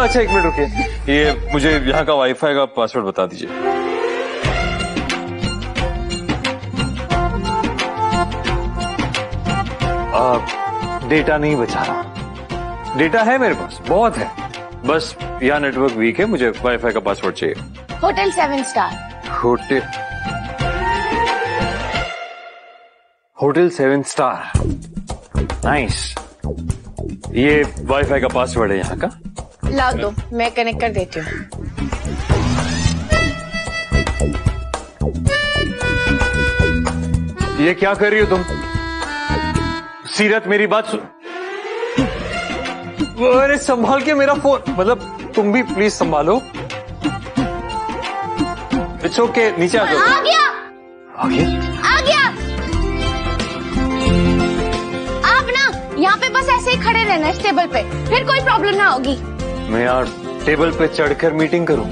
अच्छा एक मिनट रुकिए। ये मुझे यहाँ का वाईफाई का पासवर्ड बता दीजिए। डेटा नहीं बचा रहा। डेटा है मेरे पास बहुत है। बस यहाँ नेटवर्क वीक है मुझे वाईफाई का पासवर्ड चाहिए। Hotel seven star hotel hotel seven star nice ये वाईफाई का पासवर्ड है यहाँ का। ला दो मैं कनेक्ट कर देती हूँ। ये क्या कर रही हो तुम? सीरत मेरी बात सुन अरे संभाल के मेरा फ़ोन मतलब तुम भी प्लीज़ संभालो। इट्स ओके नीचे आ जाओ। आ गया। आ गया? आ गया। आप ना यहाँ पे बस ऐसे ही खड़े रहना इस टेबल पे। फिर कोई प्रॉब्लम ना होगी। मैं यार टेबल पे चढ़कर मीटिंग करूँ।